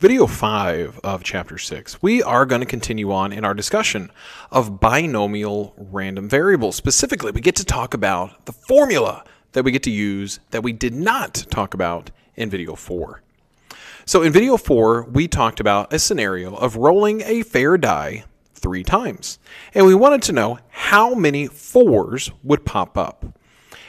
Video 5 of Chapter 6, we are going to continue on in our discussion of binomial random variables. Specifically, we get to talk about the formula that we get to use that we did not talk about in Video 4. So in Video 4, we talked about a scenario of rolling a fair die three times. And we wanted to know how many fours would pop up.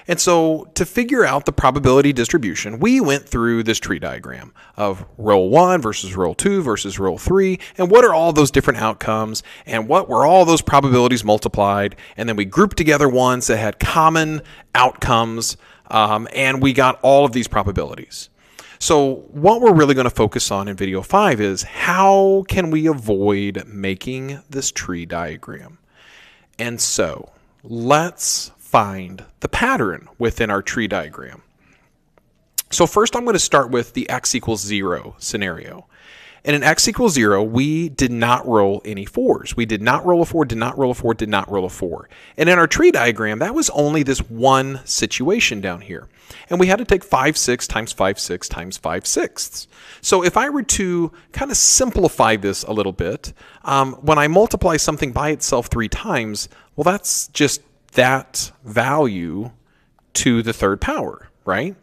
And so to figure out the probability distribution, we went through this tree diagram of roll one versus roll two versus roll three, and what are all those different outcomes, and what were all those probabilities multiplied. And then we grouped together ones that had common outcomes, um, and we got all of these probabilities. So what we're really going to focus on in video five is how can we avoid making this tree diagram? And so let's find the pattern within our tree diagram. So first I'm going to start with the x equals 0 scenario. And in x equals 0, we did not roll any 4s. We did not roll a 4, did not roll a 4, did not roll a 4. And in our tree diagram, that was only this one situation down here. And we had to take 5 6 times 5 6 times 5 sixths. So if I were to kind of simplify this a little bit, um, when I multiply something by itself three times, well, that's just that value to the third power, right?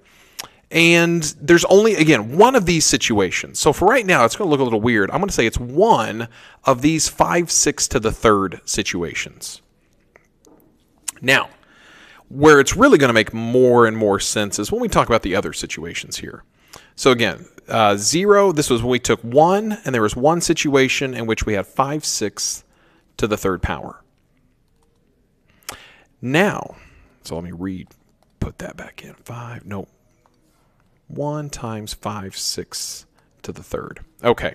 And there's only, again, one of these situations. So for right now, it's going to look a little weird. I'm going to say it's one of these 5, 6 to the third situations. Now, where it's really going to make more and more sense is when we talk about the other situations here. So again, uh, 0, this was when we took 1, and there was one situation in which we had 5, 6 to the third power. Now, so let me read, put that back in. 5, no, 1 times 5 6 to the third. Okay,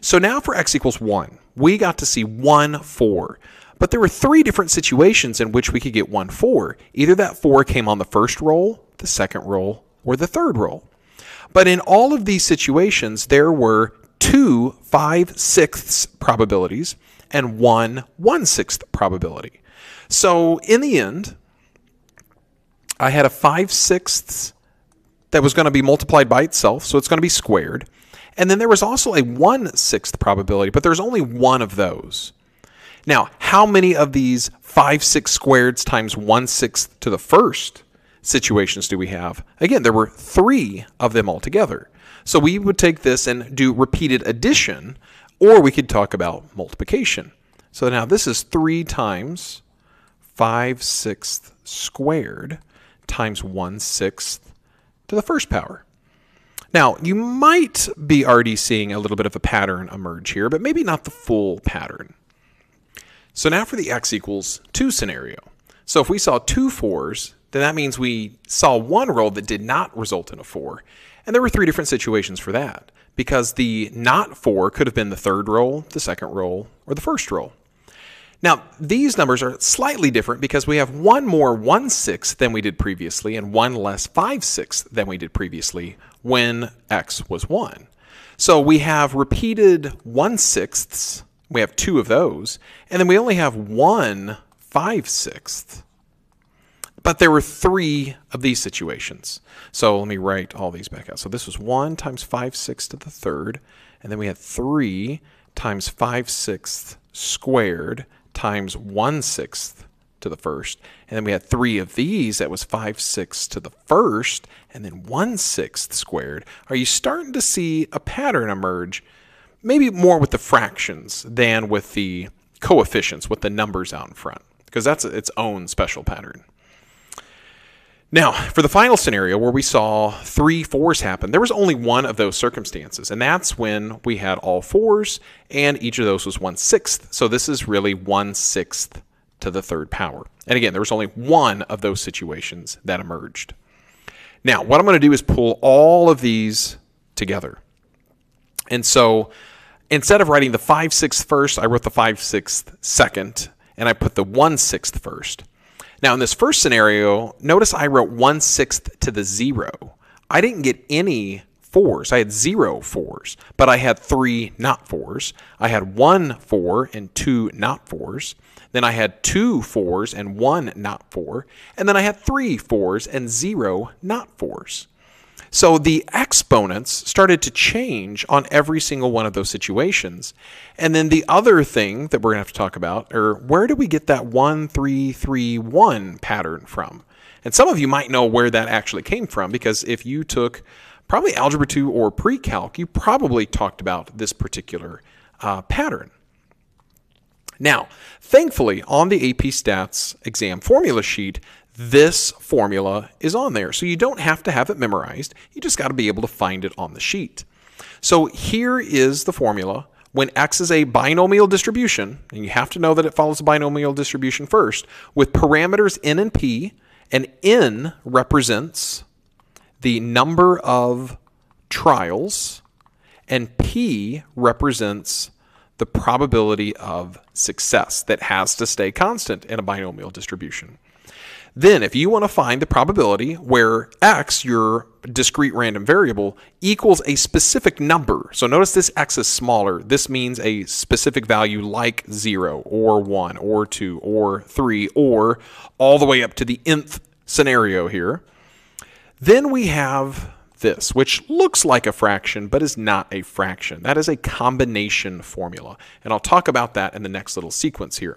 so now for x equals 1, we got to see 1 4. But there were three different situations in which we could get 1 4. Either that 4 came on the first roll, the second roll, or the third roll. But in all of these situations, there were two 5 sixths probabilities and one 1 sixth probability. So in the end, I had a 5 sixths that was going to be multiplied by itself, so it's going to be squared. And then there was also a 1 sixth probability, but there's only one of those. Now, how many of these 5 6 squareds times 1 sixth to the first situations do we have? Again, there were three of them altogether. So we would take this and do repeated addition, or we could talk about multiplication. So now this is 3 times 5 sixths squared times 1 sixth to the first power. Now, you might be already seeing a little bit of a pattern emerge here, but maybe not the full pattern. So now for the x equals 2 scenario. So if we saw two fours, then that means we saw one roll that did not result in a 4. And there were three different situations for that, because the not 4 could have been the third roll, the second roll, or the first roll. Now, these numbers are slightly different because we have one more 1 6 than we did previously and one less 5 6 than we did previously when x was 1. So we have repeated 1 sixths, we have two of those, and then we only have one 5 sixths. But there were three of these situations. So let me write all these back out. So this was 1 times 5 sixths to the third, and then we had 3 times 5 sixths squared times 1 sixth to the first. And then we had three of these, that was 5 sixths to the first, and then 1 sixth squared. Are you starting to see a pattern emerge? Maybe more with the fractions than with the coefficients, with the numbers out in front, because that's its own special pattern. Now, for the final scenario where we saw three fours happen, there was only one of those circumstances, and that's when we had all fours, and each of those was one sixth. So this is really one sixth to the third power. And again, there was only one of those situations that emerged. Now, what I'm going to do is pull all of these together. And so instead of writing the 5 sixths first, I wrote the 5 sixths second, and I put the 1 sixth first. Now, in this first scenario, notice I wrote 1 sixth to the 0. I didn't get any fours. I had zero fours, but I had three not fours. I had one four and two not fours. Then I had two fours and one not four. And then I had three fours and zero not fours. So the exponents started to change on every single one of those situations. And then the other thing that we're going to have to talk about are where do we get that 1331 pattern from? And some of you might know where that actually came from because if you took probably Algebra 2 or pre-calc, you probably talked about this particular uh, pattern. Now, thankfully, on the AP Stats exam formula sheet, this formula is on there. So you don't have to have it memorized. You just got to be able to find it on the sheet. So here is the formula. When x is a binomial distribution, and you have to know that it follows a binomial distribution first, with parameters n and p, and n represents the number of trials, and p represents the probability of success that has to stay constant in a binomial distribution. Then, if you want to find the probability where x, your discrete random variable, equals a specific number, so notice this x is smaller. This means a specific value like 0 or 1 or 2 or 3 or all the way up to the nth scenario here. Then we have this, which looks like a fraction but is not a fraction. That is a combination formula, and I'll talk about that in the next little sequence here.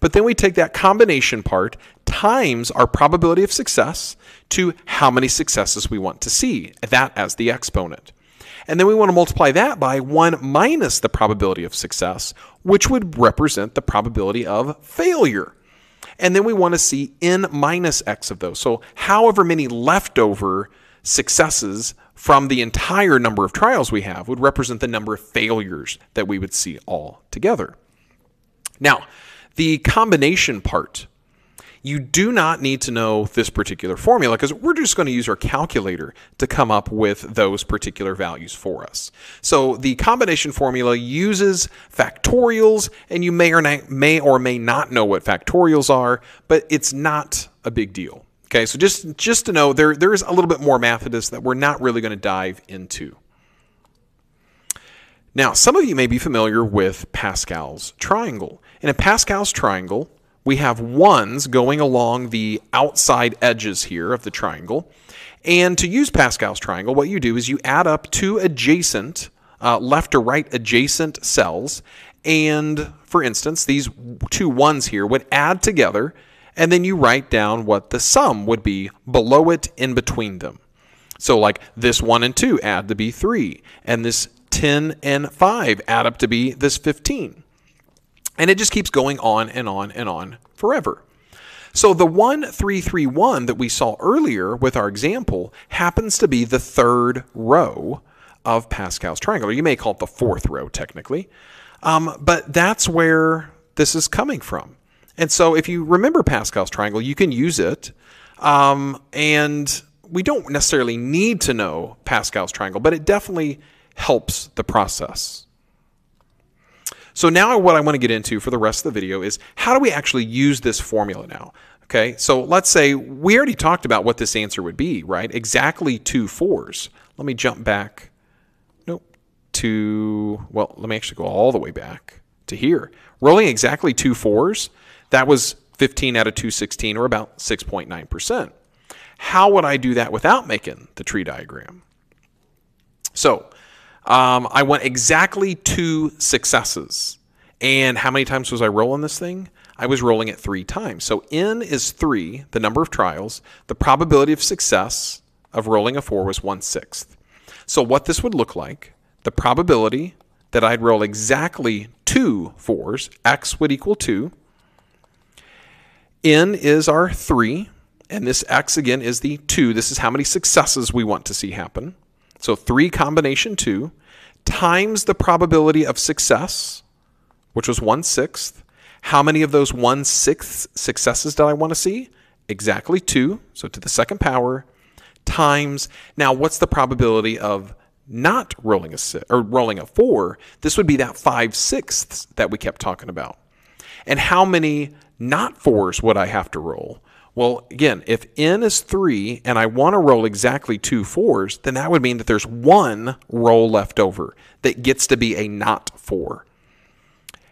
But then we take that combination part times our probability of success to how many successes we want to see, that as the exponent. And then we want to multiply that by 1 minus the probability of success, which would represent the probability of failure. And then we want to see n minus x of those. So however many leftover successes from the entire number of trials we have would represent the number of failures that we would see all together. Now, the combination part, you do not need to know this particular formula because we're just going to use our calculator to come up with those particular values for us. So the combination formula uses factorials, and you may or, may or may not know what factorials are, but it's not a big deal. Okay, so just, just to know, there, there is a little bit more math to this that we're not really going to dive into. Now, some of you may be familiar with Pascal's triangle. And in Pascal's triangle, we have ones going along the outside edges here of the triangle. And to use Pascal's triangle, what you do is you add up two adjacent, uh, left or right adjacent cells. And for instance, these two ones here would add together, and then you write down what the sum would be below it in between them. So, like this 1 and 2 add to be 3, and this 10 and 5 add up to be this 15. And it just keeps going on and on and on forever. So the 1331 that we saw earlier with our example happens to be the third row of Pascal's triangle. You may call it the fourth row technically. Um, but that's where this is coming from. And so if you remember Pascal's triangle, you can use it. Um, and we don't necessarily need to know Pascal's triangle, but it definitely helps the process. So now what I want to get into for the rest of the video is how do we actually use this formula now? Okay, so let's say we already talked about what this answer would be, right? Exactly two fours. Let me jump back. Nope. To, well, let me actually go all the way back to here. Rolling exactly two fours, that was 15 out of 216, or about 6.9%. How would I do that without making the tree diagram? So um, I went exactly two successes. And how many times was I rolling this thing? I was rolling it three times. So n is three, the number of trials. The probability of success of rolling a four was one sixth. So what this would look like, the probability that I'd roll exactly two fours, x would equal two. n is our three, and this x again is the two. This is how many successes we want to see happen. So 3 combination 2 times the probability of success, which was 1 sixth. How many of those 1 sixth successes did I want to see? Exactly 2, so to the second power, times. Now, what's the probability of not rolling a six, or rolling a 4? This would be that 5 sixths that we kept talking about. And how many not 4s would I have to roll? Well, again, if n is 3 and I want to roll exactly two fours, then that would mean that there's one roll left over that gets to be a not 4.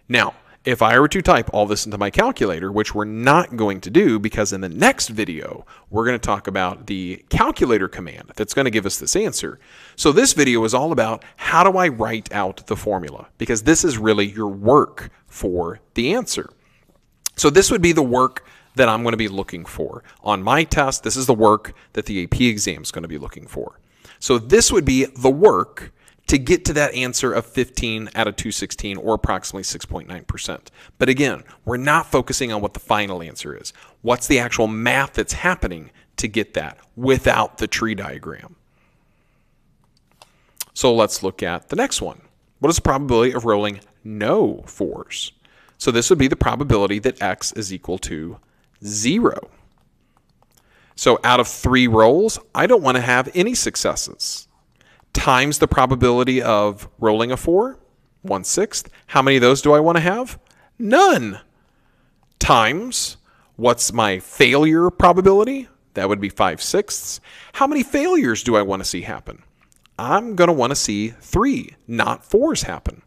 Now, if I were to type all this into my calculator, which we're not going to do because in the next video, we're going to talk about the calculator command that's going to give us this answer. So this video is all about how do I write out the formula because this is really your work for the answer. So this would be the work that I'm going to be looking for. On my test, this is the work that the AP exam is going to be looking for. So this would be the work to get to that answer of 15 out of 216 or approximately 6.9%. But again, we're not focusing on what the final answer is. What's the actual math that's happening to get that without the tree diagram? So let's look at the next one. What is the probability of rolling no fours? So this would be the probability that x is equal to 0. So out of three rolls, I don't want to have any successes times the probability of rolling a four, one sixth. How many of those do I want to have? None. Times what's my failure probability? That would be five sixths. How many failures do I want to see happen? I'm going to want to see three, not fours happen.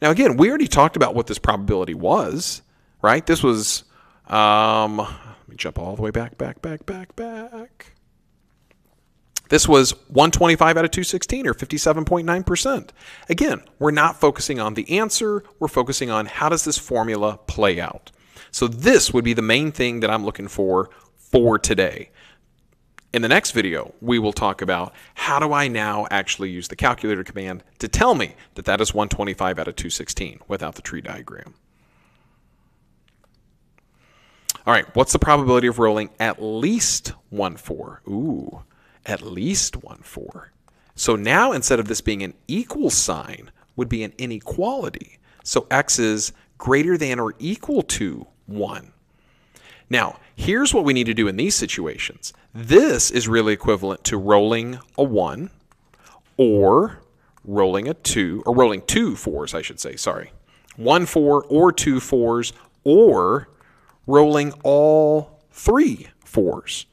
Now, again, we already talked about what this probability was, right? This was, um, let me jump all the way back, back, back, back, back. This was 125 out of 216 or 57.9%. Again, we're not focusing on the answer, we're focusing on how does this formula play out. So this would be the main thing that I'm looking for for today. In the next video, we will talk about how do I now actually use the calculator command to tell me that that is 125 out of 216 without the tree diagram. All right, what's the probability of rolling at least one four? Ooh, at least one 4. So now instead of this being an equal sign, would be an inequality. So x is greater than or equal to 1. Now, here's what we need to do in these situations. This is really equivalent to rolling a 1 or rolling a 2, or rolling two fours, I should say, sorry. One 4 or two fours, or rolling all three fours.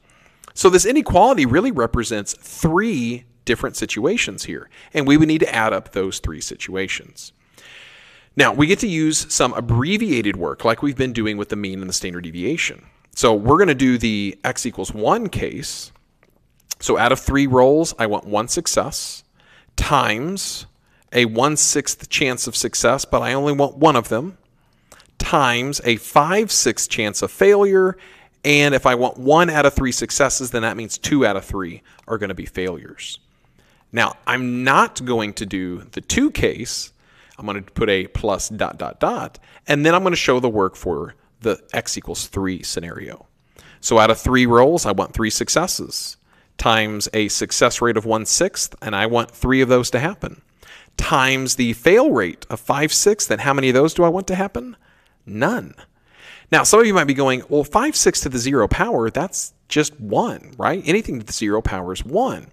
So this inequality really represents three different situations here, and we would need to add up those three situations. Now, we get to use some abbreviated work like we've been doing with the mean and the standard deviation. So we're going to do the x equals 1 case. So out of three rolls, I want one success times a 1 6th chance of success, but I only want one of them, times a 5 6th chance of failure, and if I want one out of three successes, then that means two out of three are going to be failures. Now, I'm not going to do the two case. I'm going to put a plus dot dot dot, and then I'm going to show the work for the x equals 3 scenario. So out of three rolls, I want three successes times a success rate of 1 sixth, and I want three of those to happen, times the fail rate of 5 sixths, then how many of those do I want to happen? None. Now, some of you might be going, well, 5, 6 to the 0 power, that's just 1, right? Anything to the 0 power is 1.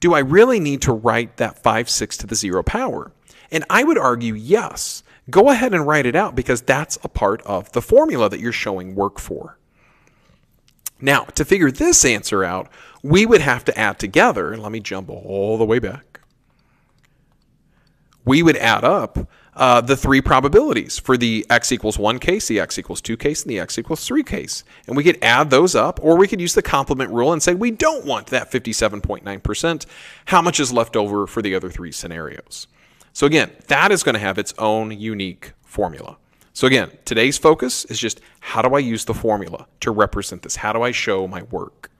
Do I really need to write that 5, 6 to the 0 power? And I would argue yes. Go ahead and write it out because that's a part of the formula that you're showing work for. Now, to figure this answer out, we would have to add together, let me jump all the way back. We would add up uh, the three probabilities for the x equals 1 case, the x equals 2 case, and the x equals 3 case. And we could add those up, or we could use the complement rule and say we don't want that 57.9%. How much is left over for the other three scenarios? So again, that is going to have its own unique formula. So again, today's focus is just how do I use the formula to represent this? How do I show my work?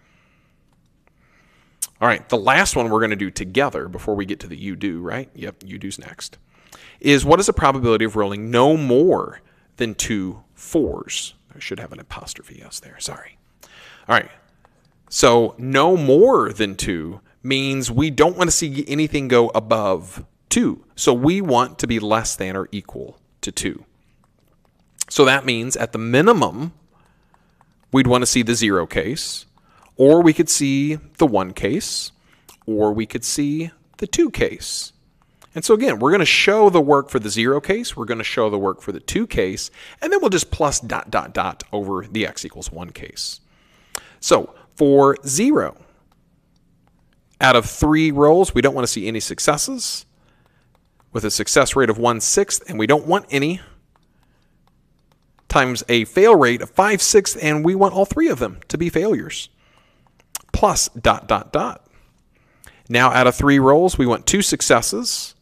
All right, the last one we're going to do together before we get to the you do, right? Yep, you do's next is what is the probability of rolling no more than two fours? I should have an apostrophe S there. Sorry. All right. So no more than two means we don't want to see anything go above two. So we want to be less than or equal to two. So that means at the minimum, we'd want to see the zero case, or we could see the one case, or we could see the two case. And so again, we're going to show the work for the zero case, we're going to show the work for the two case, and then we'll just plus dot dot dot over the x equals one case. So for zero, out of three rolls, we don't want to see any successes with a success rate of one sixth, and we don't want any times a fail rate of 5 sixths, and we want all three of them to be failures. Plus dot, dot, dot. Now out of three rolls, we want two successes.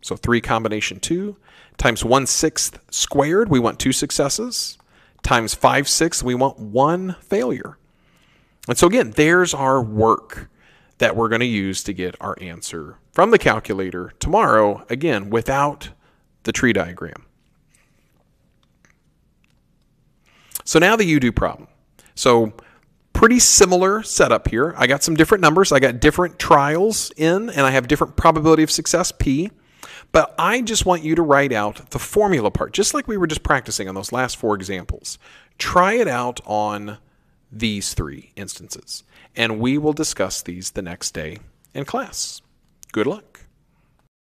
So 3 combination 2 times 1 sixth squared, we want two successes. Times 5 sixths, we want one failure. And so again, there's our work that we're going to use to get our answer from the calculator tomorrow, again, without the tree diagram. So now the you do problem. So pretty similar setup here. I got some different numbers. I got different trials in, and I have different probability of success, P. But I just want you to write out the formula part, just like we were just practicing on those last four examples. Try it out on these three instances, and we will discuss these the next day in class. Good luck.